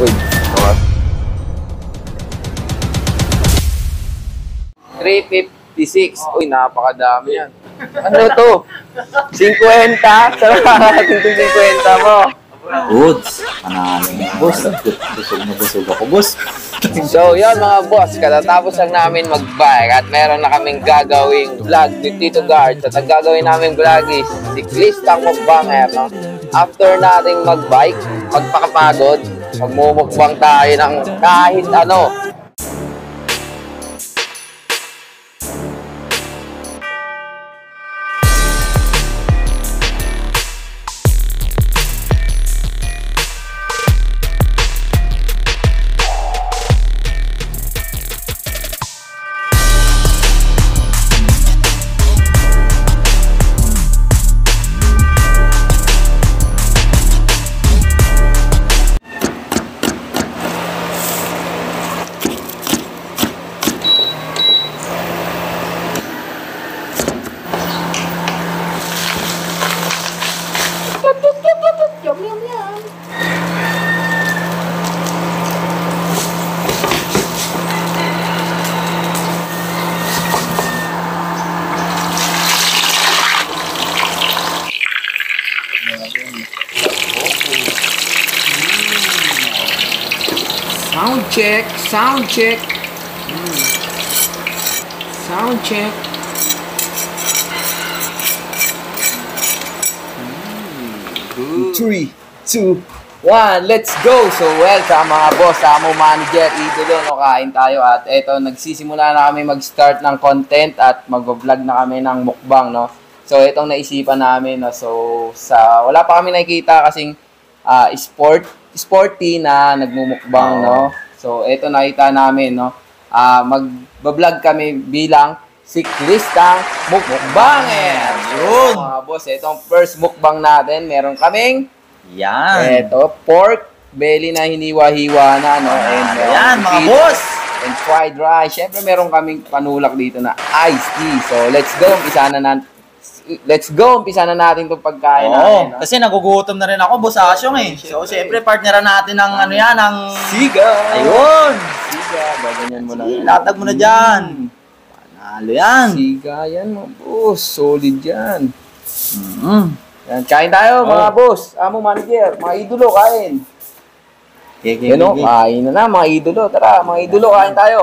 Uy, tawad. 356. Uy, napakadami yan. Ano to? 50? Sarap itong 50 mo. Goods. Panalo mo, boss. Busog na busog ako, boss. So, yun mga boss, katatapos lang namin mag-bike at meron na kaming gagawing vlog ni Tito Guard. At ang gagawin namin vlog is siklistang mukbanger, no? After nating mag-bike, magpakapagod, magmumukbang tayo ng kahit ano. Sound check. Sound check. Good. 3, 2, One, let's go! So, welcome mga boss, sa mo manager, idolo, no, kain tayo at eto, nagsisimula na kami mag-start ng content at mag-vlog na kami ng mukbang, no. So, itong naisipan namin, no, so, sa, wala pa kami nakikita kasing ah, sport, sporty na nagmumukbang, no. So, eto nakita namin, no, ah, mag-vlog kami bilang siklistang mukbanger. Yun. Mga boss, itong first mukbang natin, meron kaming Yan. Eto, pork belly na hiniwa-hiwa na, no? And, uh, Yan, mga boss. And fried rice. Siyempre, meron kaming panulak dito na iced tea. So, let's go. Umpisa na na Let's go. Umpisa na natin itong pagkain Oo, natin. no? kasi nagugutom na rin ako, boss Asyong eh. So, siyempre, partneran natin ng ano yan, ng... Siga! Ayun! Siga. Gaganyan mo lang. yan. Latag mo na dyan. Panalo yan. Siga yan, mga boss. Solid yan. Mm. Yan. Kain tayo, Oo. mga boss. Amo, manager. Mga idolo, kain. Okay, okay, Yan o, okay. kain na na, mga idolo. Tara, mga idolo, kain tayo.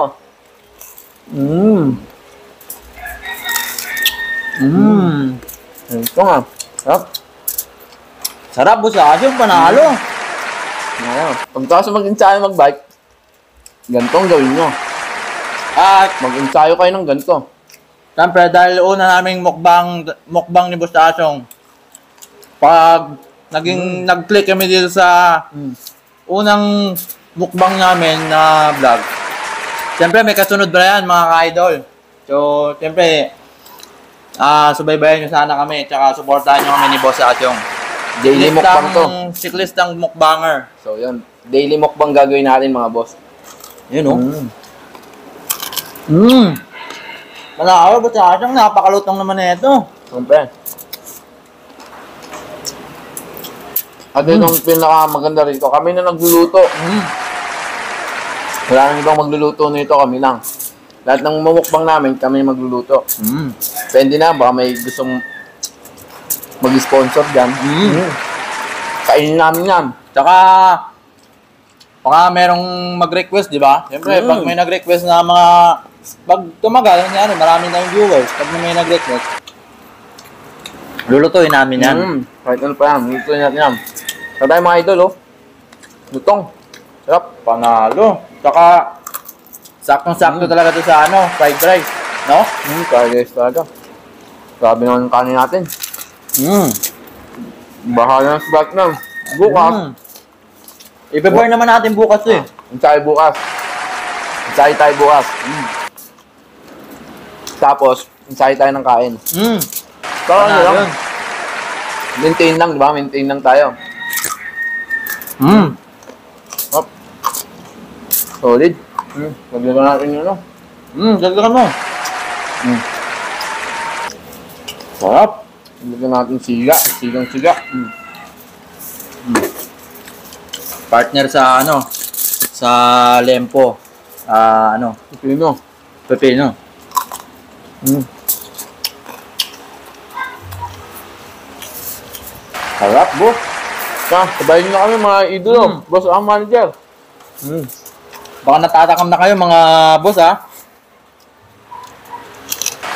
Mmm. Mm. Ito nga. Sarap. Sarap, boss Asyong, panalo. Ngayon, pagkasa mag-ensayo mag-bike, gantong gawin nyo. At, Mag-ensayo kayo ng ganito. siyempre, dahil una naming mukbang, mukbang ni boss Asyong, pag naging, nag-click kami dito sa Mm. unang mukbang namin na vlog. Siyempre, may kasunod ba yan, mga ka-idol? So, siyempre, ah subaybayan nyo sana kami, tsaka supportahan nyo kami ni Boss Asyong. Daily mukbang to. Siklistang mukbanger. So, yun. Daily mukbang gagawin natin, mga boss. Yun, oh. Mm. Mm. Malakaw, Boss Asyong, napakalutong naman na ito. Siyempre. At itong pinakamaganda rito, kami na nagluluto. Mm. Wala nang ibang magluluto nito, kami lang. Lahat ng mamukbang namin, kami magluluto. Mm. Pwede na, baka may gustong mag-sponsor dyan. Mm. Kainin namin yan. Tsaka, baka merong mag-request, di ba? Siyempre, Mm. pag may nag-request na mga, pag tumagal, ano, marami tayong viewers, pag may nag-request, lulutuin namin yan. Mm, kahit ano pa yan, lutuin natin yan. Sa tayo mga idol, oh. Lutong. Sarap. Panalo. Tsaka, saktong-sakto Mm. talaga to sa ano, fried rice. No? Mm, kaya guys talaga. Grabe naman yung kanin natin. Mm. Bahala ng spot na. Bukas. Mm. Ibe-burn naman natin bukas to eh. Insay bukas. Insay tayo bukas. Mm. Tapos, insay tayo ng kain. Mm. So, ano lang. yun. Maintain lang, di ba? Maintain lang tayo. Mm. Hop. Solid. Mm. Lagyan natin yun, no? Mm, dagdagan mo. Mm. Sarap. Lagyan natin siga. Sigang siga. Mm. Partner sa ano, sa lempo. Ah, ano, Pipino. pepino. Mm. Sarap, boss. Ka, sabayin nyo na kami mga idolo. Mm. Boss ang manager. Mm. Baka natatakam na kayo mga boss, ha?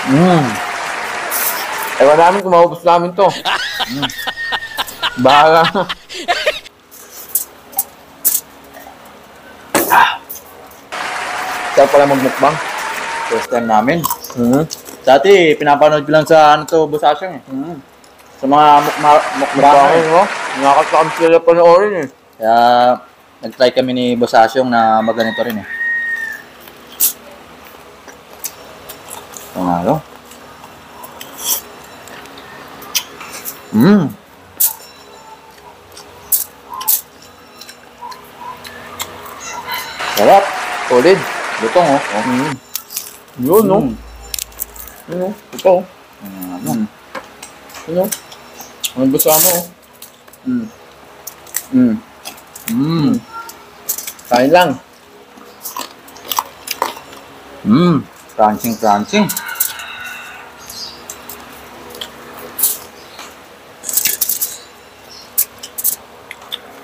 Mm. Ewan namin kung maubos namin to. Mm. Bahala. Sarap pala magmukbang. First time namin. Mm. Dati, pinapanood ko lang sa ano to, boss Asyong eh. Mm. Sa mga mukma, mukbang. Mukbangin, no? Nakakatakam sila panoorin eh. Kaya, nag-try kami ni boss Asyong na maganito rin eh. Panalo. Mmm. Sarap. Solid. Lutong oh. oh. Mm. Yun, no? Mm. Yun, no? Ito. Mm. Yun, no? Ang gusto mo. Mm. Mm. Mm. Kain lang. Mm. Crunching, crunching.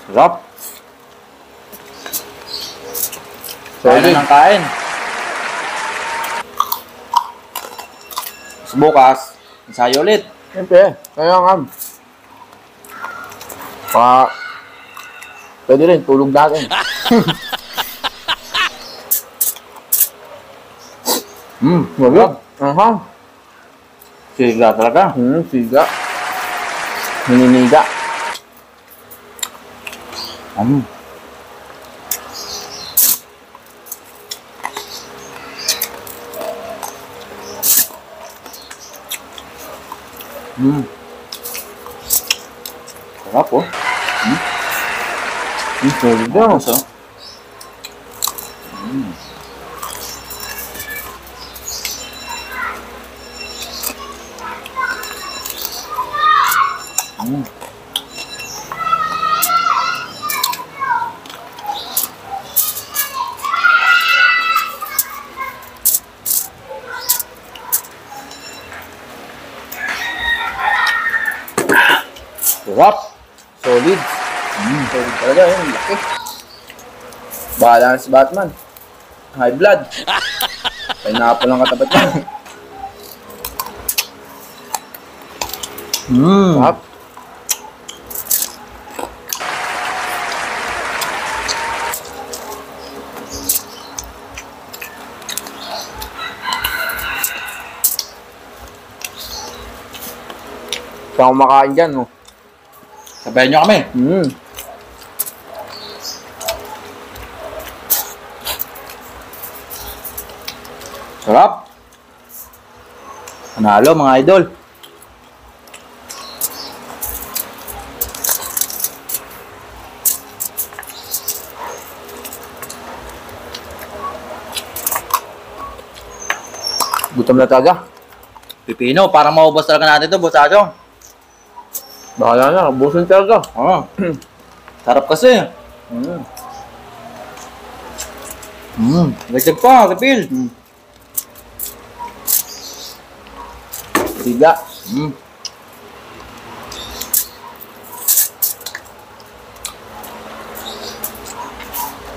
Sarap. Kain na ng kain. Tapos bukas, ensayo ulit. Siyempre, kaya nga. Pa, pwede rin, tulog natin. Mm, Wala. Aha. Siga talaga. Hmm, siga. Hininiga. Mm. Mm. Sarap oh. Hmm, solid daw. Tapos Sarap. Solid. Hmm, solid talaga yun. Laki. Bahala na si Batman. High blood. Pineapple ang katapat niya. Mm. Sarap. Saan kumakain dyan, no? Sabayan nyo kami. Hmm. Sarap. Panalo mga idol. Gutom na talaga. Pipino, parang maubos talaga natin ito, boss. Bahala na, busin talaga. Oo. Sarap kasi. Hmm. Mm. Lagdag pa, kapil. Hmm. Siga. Mm.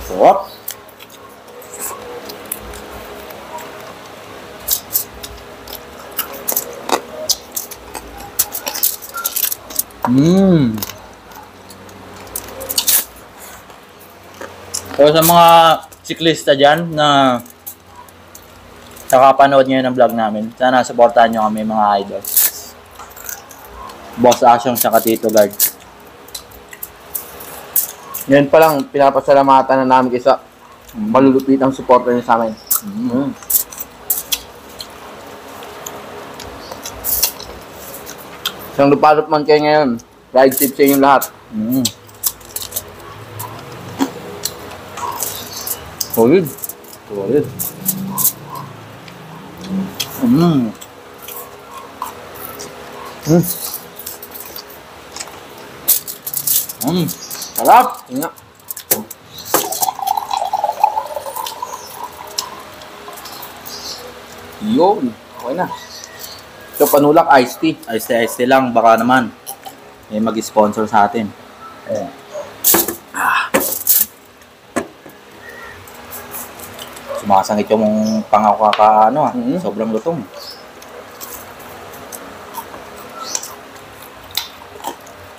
Sarap. Mmm. So sa mga siklista dyan na nakapanood ngayon ng vlog namin, sana supportahan nyo kami mga idol. Boss Asyong sa Tito Guard. Ngayon pa lang, pinapasalamatan na namin isa malulupit ang supporter niya sa amin. Mm. Isang lupalop man kayo ngayon. Ride tip sa inyo lahat. Mm. Solid. Solid. Mm. Mm. Mm. Sarap. Tingnan. Yeah. Yun. Okay na. So, panulak iced tea. Ice tea, ice tea lang. Baka naman may mag-sponsor sa atin. Ayan. Ah. Sumasangit yung pangako ka ano ah. Mhm. Sobrang lutong.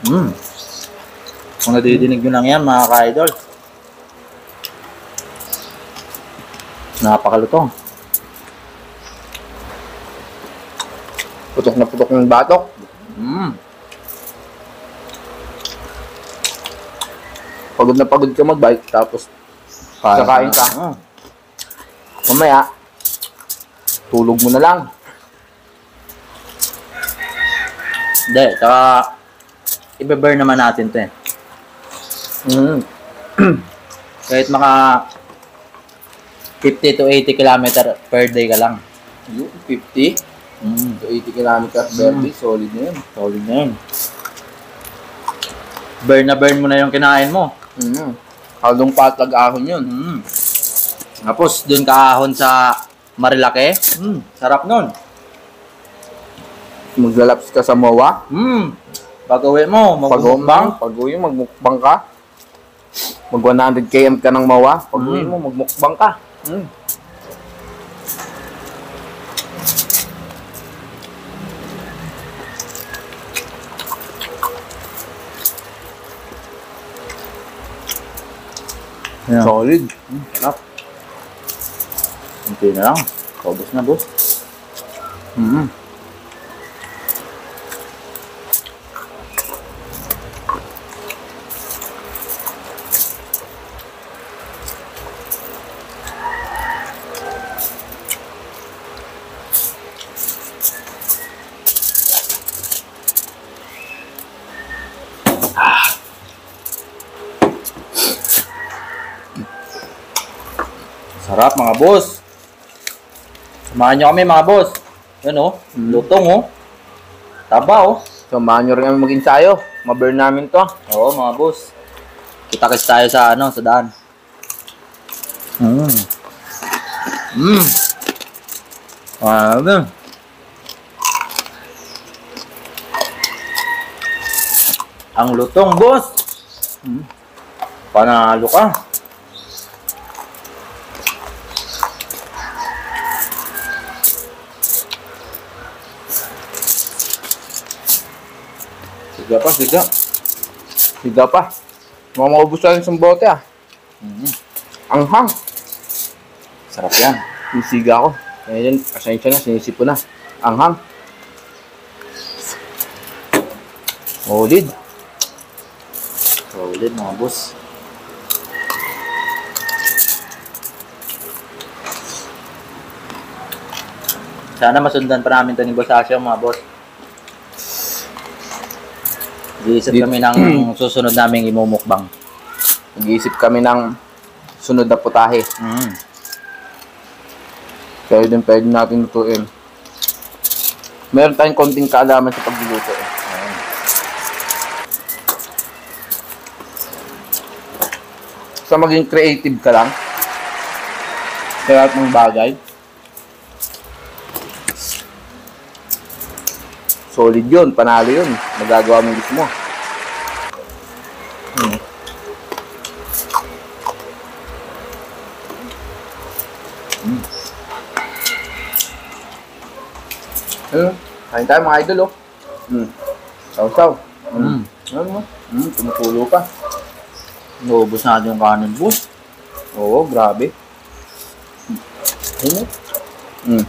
Mm. Kung nadidinig nyo lang yan mga ka-idol. Napakalutong. Putok na putok ng batok. Mm. Pagod na pagod ka mag-bike, tapos Kakain ka. Ah. mamaya, tulog mo na lang. Hindi, tsaka ibe-burn naman natin to eh. Mm. Kahit maka 50 to 80 kilometer per day ka lang. Yun, 50 Mm. to 80 kilometers per day, solid na yun. Solid na yun. Burn na burn mo na yung kinain mo. Mm. Haldong patag ahon yun. Mm. Tapos dun ka ahon sa Marilake. Mm. Sarap nun. Maglalaps ka sa MOA. Mm. Pag uwi mo, Pag-umbang, pag-uwi mo, magmukbang ka. Mag 100 km ka ng MOA. Pag-uwi Mm. mo, magmukbang ka. Mm. Yeah. Solid. Mm, sarap. Kunti na lang. Paubos na, boss. Mm. Sarap mga boss. Samahan nyo kami mga boss. Yan oh. Mm. Lutong oh. Taba oh. Samahan nyo rin kami mag-ensayo. Ma-burn namin to. Oo mga boss. Kita-kits tayo sa ano, sa daan. Mm. Mm. Ano? Ang lutong, boss. Mm. Panalo ka. Siga pa, siga. Siga pa. Mga maubos na rin sa bote ah. Mm. Ang hang. Sarap yan. Yung siga ko. Ngayon, pasensya na, sinisipo na. Ang hang. Solid. Solid mga boss. Sana masundan pa namin to ni Boss Asyo mga boss. Iisip Di- kami ng susunod naming imumukbang. Nag-iisip kami ng sunod na putahe. Mm. Kaya din pwede natin lutuin. Meron tayong konting kaalaman sa pagluluto eh. Sa maging creative ka lang. Sa lahat ng bagay. Solid yun, panalo yun. Magagawa mo yung gusto mo. Hmm. Ayun, kain tayo mga idol, oh. Mm. Saw-saw. Mm. Ano mo? Mm, tumutulo pa. Naubos natin yung kanin boss. Oo, grabe. Ayun, oh. Mm.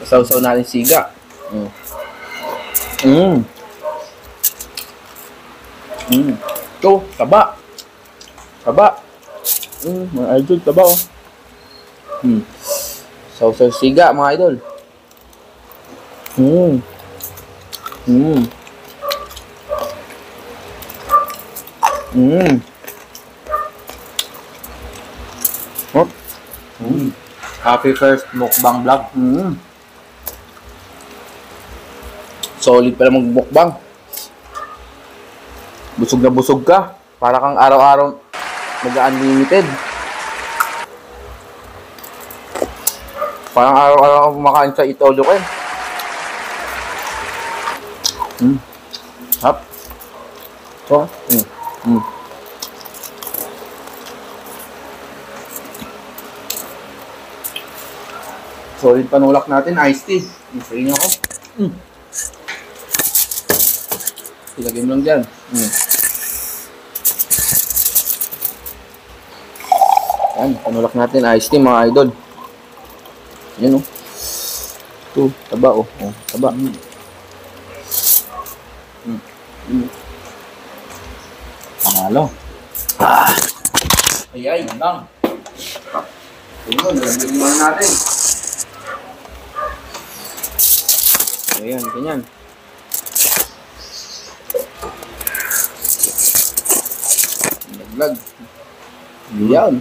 Sasaw-saw natin siga. Mm. Mm. Mm. Ito, taba. Taba. Mm, mga idol, taba, oh. Mm. Saw-saw siga, mga idol. Mm. Mm. Mm. Oh. Mm. Happy first mukbang vlog. Mm. Solid pala magbukbang. Busog na busog ka. Para kang araw-araw mag-unlimited. Parang araw-araw kumakain sa itodo ko eh. Mm. Hap. So, mm. Mm. Solid panulak natin, iced tea. Isa ako. Mm. Ilagay mo lang dyan. Mm. Yan, panulak natin, iced tea mga idol. Yan o. Oh. Ito, taba o. Oh. oh, taba. Mm. Mm. Mm. Panalo. Ah. Ay, ay, lang. Ito, nalagyan muna natin. Ayan, ganyan. Naglag. Yan.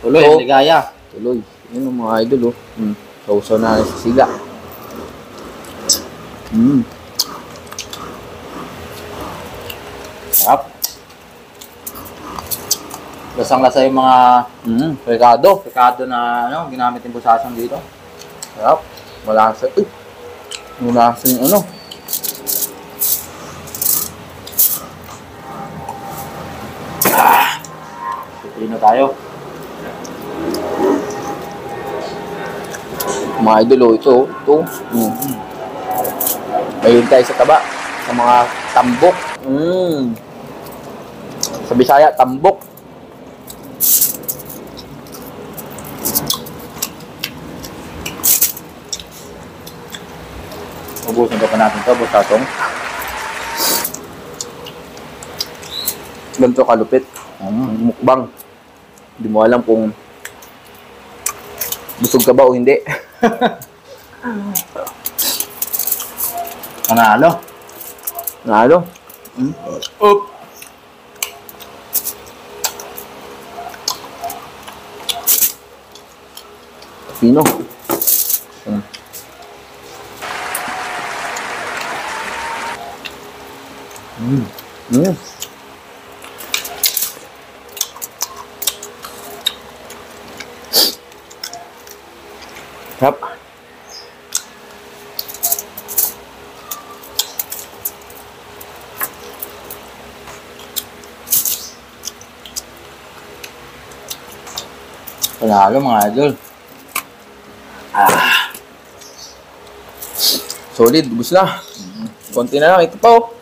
Tuloy, Oh. ligaya. Tuloy. Yan ang mga idol, oh. Hmm. Sausaw na sa siga. Hmm. Sarap. Lasang-lasa yung mga Hmm. pekado. Pekado na ano, ginamit yung busasang dito. Sarap. Malasa. Uy. Malasa yung ano. Pipino tayo. Mga idol, oh. Ito, oh. Ito. Hmm. Ayun tayo sa taba. Sa mga tambok. Hmm. Sa Bisaya, tambok. Ubusin pa pa natin to, busasong. Ganito kalupit. Mm. Mukbang. Hindi mo alam kung busog ka ba o hindi. Panalo. Nalo. Mm. Up. Pino. Mm. Mm. Mm. Sarap. Panalo mga idol. Solid, ubus na. Konti na lang. Ito pa oh.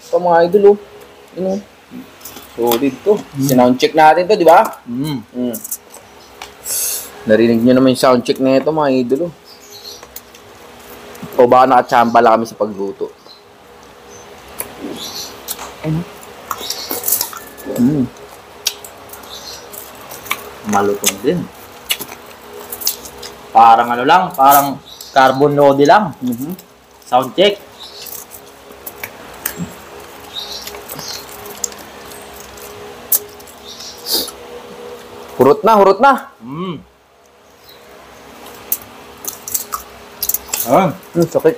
Ito mga idol oh. Yun oh. Solid to. Sinound check natin to, di ba? Mm. Mm. Narinig nyo naman yung sound check na ito mga idol oh. O baka nakachamba lang kami sa pagluto. Ano? Mm. Malutong din. Parang ano lang, parang carbon node lang. Mhm. Sound check. Hurot na, hurot na. Mm. Ah, Hmm, sakit.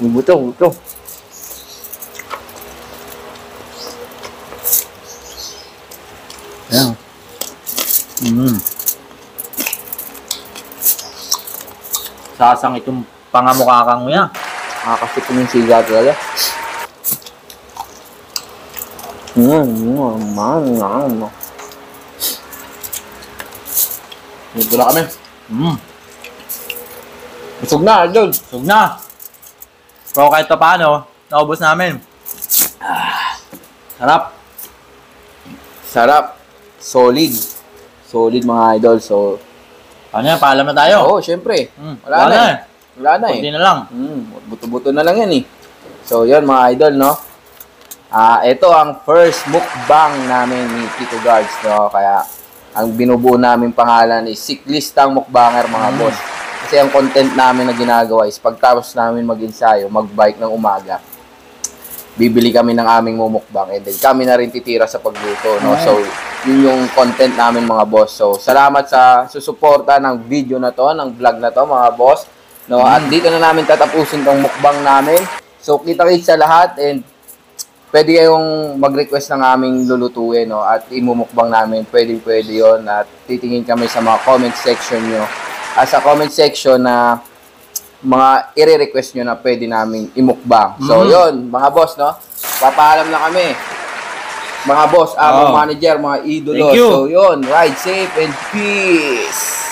Buto, buto. Ayan. Sasang itong pangamukakang mo yan. Nakakasip ko ng siga talaga. Mm, mm, man, man. Dito na kami. Mm. Busog na, idol. Sug na. Pero kahit pa paano, naubos namin. Sarap. Sarap. Solid. Solid mga idol. So, Ano yan, paalam na tayo. oo, syempre. Mm. Wala, na, eh. Wala na Kunti eh. na lang. Mm, buto-buto na lang yan eh. So, yun mga idol, no? Ah, ito ang first mukbang namin ni Tito Guards, no? Kaya, ang binubuo namin pangalan is Siklistang Mukbanger, mga Mm. boss. Kasi ang content namin na ginagawa is pagtapos namin mag-ensayo, mag-bike ng umaga, bibili kami ng aming mumukbang and then kami na rin titira sa pagluto, no? So, yun yung content namin mga boss. So, salamat sa susuporta ng video na to, ng vlog na to, mga boss. No, at dito na namin tatapusin tong mukbang namin. So, kita-kits sa lahat and pwede kayong mag-request ng aming lulutuin, no? At imumukbang namin, pwede pwede yon At titingin kami sa mga comment section nyo ah, sa comment section na mga i-request nyo na pwede namin imukbang. So, Mhm. yun, mga boss, no? Papaalam na kami. Mga boss, ah, mga Oo. manager, mga idolo. So, yun, ride safe and peace!